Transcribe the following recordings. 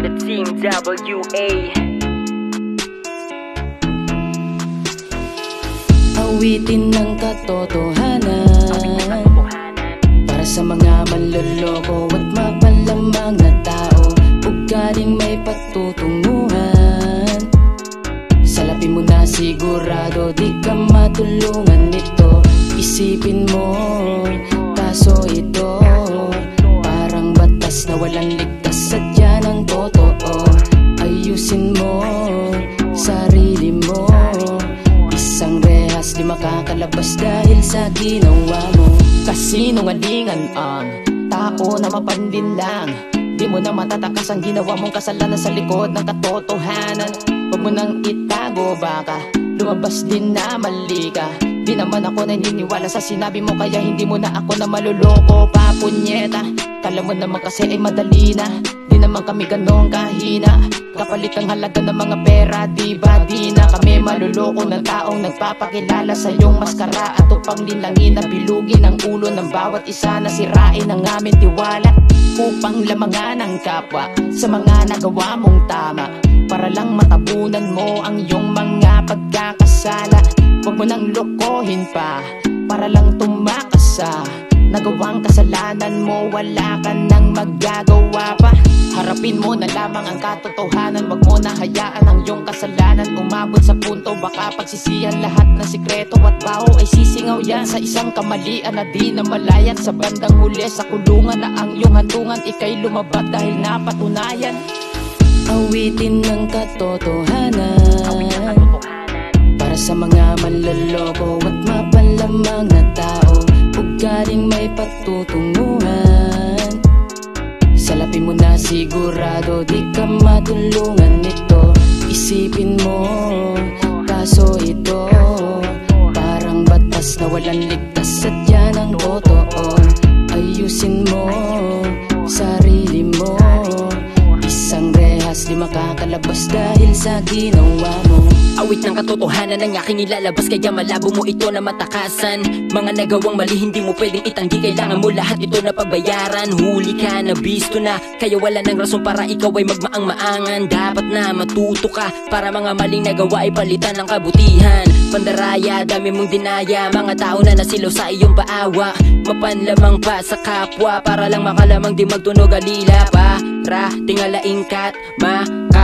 The Team WA Awitin ng katotohanan Para sa mga manloloko at mapalamang na tao. Ugaling may patutunguhan Salapin mo na sigurado di ka matulungan nito. Isipin mo, kaso ito Parang batas na walang ligtas mo. Kasinungalingan ang tao na mapandin lang Di mo na matatakas ang ginawa mong kasalanan sa likod ng katotohanan. Huwag mo nang itago baka lumabas din na mali ka Di naman ako naniniwala sa sinabi mo kaya hindi mo na ako na maluloko Papunyeta, kala mo naman kasi ay madali na. Di naman kami ganong kahina. Kapalit ang halaga ng mga pera Di ba? Di na kami maluloko ng taong Nagpapakilala sa iyong maskara. At upang linlangin na bilugin ang ulo ng bawat isa Na sirain ang aming tiwala. Upang lamangan ang kapwa Sa mga nagawa mong tama. Para lang matabunan mo ang iyong mga pagkakasala Huwag mo nang lokohin pa Para lang tumakas sa Nagawang kasalanan mo. Wala ka nang magagawa pa. Harapin mo na lamang ang katotohanan. Huwag mo na hayaan ang iyong kasalanan. Umabot sa punto baka pagsisihan lahat ng sikreto At baho ay sisingaw yan. Sa isang kamalian Na di na malayat sa bandang huli Sa kulungan na ang iyong hantungan Ika'y lumabat dahil napatunayan. Awitin ng katotohanan Para sa mga manloloko at mapalamang na tao Ugaling may patutunguhan Salapin mo na sigurado di ka matulungan nito. Isipin mo, di makakalabas dahil sa ginawa mo. Awit ng katotohanan ang aking ilalabas Kaya malabo mo ito na matakasan. Mga nagawang mali hindi mo pwedeng itanggi. Kailangan mo lahat ito na pagbayaran Huli ka na bisto na. Kaya wala nang rason para ikaw ay magmaang-maangan. Dapat na matuto ka Para mga maling nagawa ay palitan ng kabutihan. Pandaraya, dami mong dinaya. Mga tao na nasilaw sa iyong paawa. Mapanlamang pa sa kapwa Para lang makalamang di magtunog alila Para tingalaing kat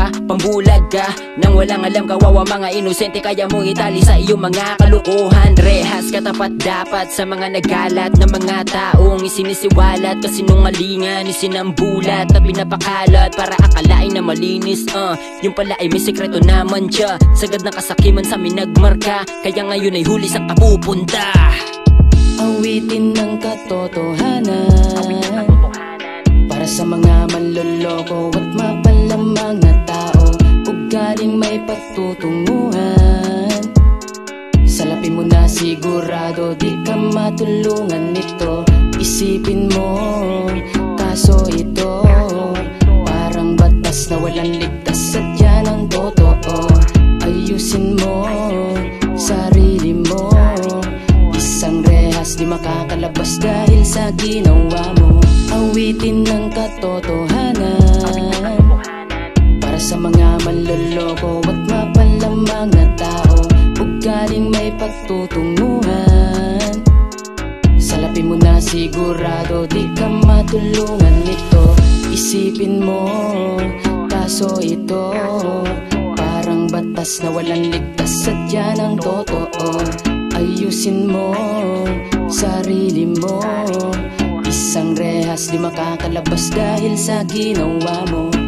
Maka pambulag ka Nang walang alam kawawa mga inosente. Kaya mong itali sa iyong mga kalukuhan. Rehas katapat dapat sa mga nagalat Na mga taong isinisiwalat. Kasinungalingan, isinambulat At pinapakalat para akalain na malinis uh, Yung pala ay may sekreto naman siya. Sagad ng kasakiman sa minagmarka Kaya ngayon ay huli sa kapupunta. Awitin ng katotohanan. Para sa mga manloloko at mapalamang na tao Ugaling may patutunguhan. Salapin mo na sigurado di ka matulungan nito. Isipin mo, kaso ito Parang batas na walang ligtas Sadya ng totoo. Ayusin mo, sarili mo Isang rehas di makakalabas dahil sa ginawa mo. Awitin ng katotohanan sa mga manloloko at mapalamang na tao. Ugaling may pagtutunguhan. Salapin mo na sigurado di ka matulungan nito. Isipin mo, kaso ito Parang batas na walang ligtas Sadya ng totoo. Ayusin mo, sarili mo Isang rehas di makakalabas dahil sa ginawa mo